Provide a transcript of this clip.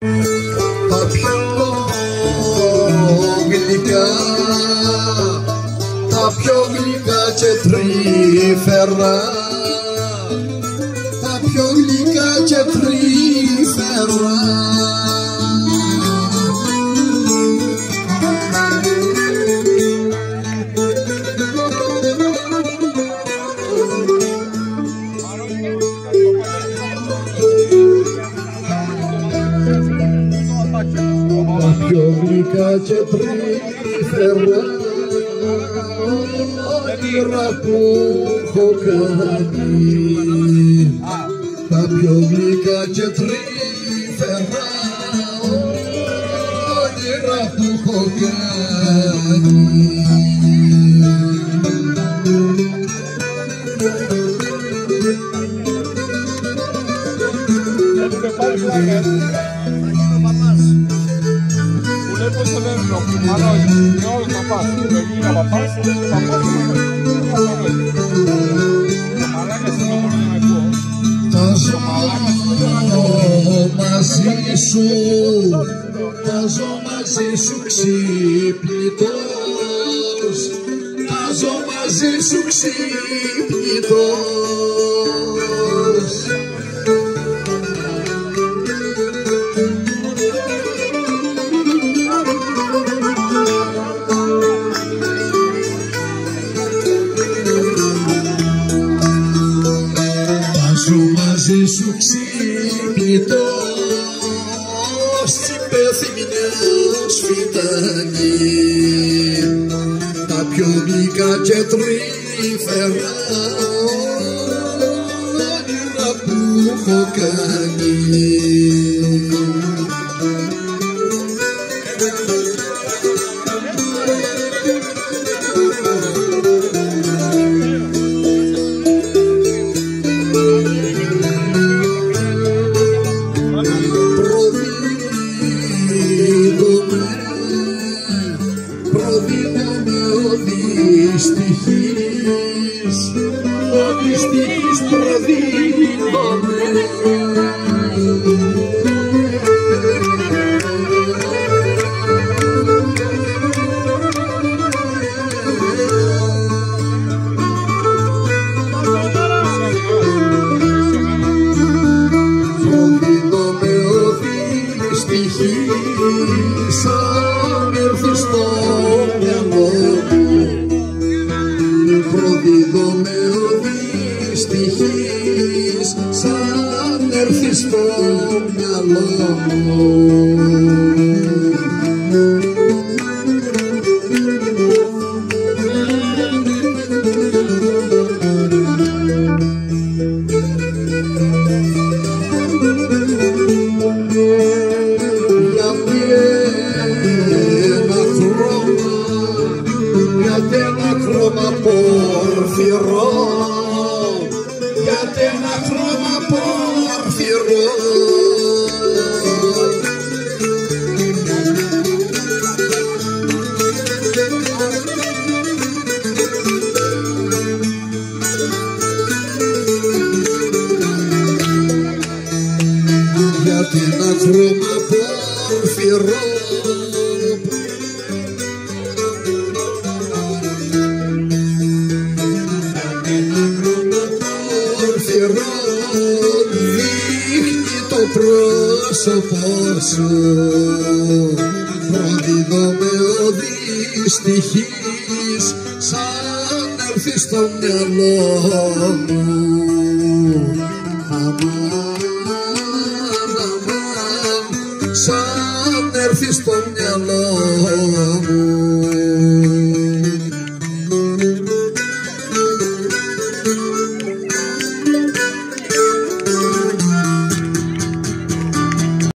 τα πιο γλυκά τα πιο γλυκά και τρυφερά. Τα πιο γλυκά και τρυφερά πιο γλυκά και τρυφερά όνειρα που έχω κάνει. Τα πιο γλυκά και τρυφερά όνειρα που έχω κάνει. Έχουμε πάρει πώς το λένε, ο Μανώλης. Είναι όλος παπάς. Το γίνει ο παπάς, ο παπάς είναι ο Μανώλης. Ο μαλάκας είναι μόνο για να ακούω. Θα ζω μαζί σου, θα ζω μαζί σου ξυπνητός, θα ζω μαζί σου ξυπνητός. Μαζί σου ξυπνητός, τσιπέθη μια σφιτανή, τα πιο γλυκά και τρυφερά όνειρα που έχω κάνει. Ο δυστυχής προδίδομαι. Προδίδομαι έρθεις στο μυαλό μου. Γιατί ένα χρώμα, γιατί ένα χρώμα πορφυρό, γιατί ένα Γιατί ένα χρώμα πορφυρό Πορφυρό δείχνει το πρόσωπό σου. Προδίδομαι ο δυστυχής σαν έρθει στο μυαλό μου resistance.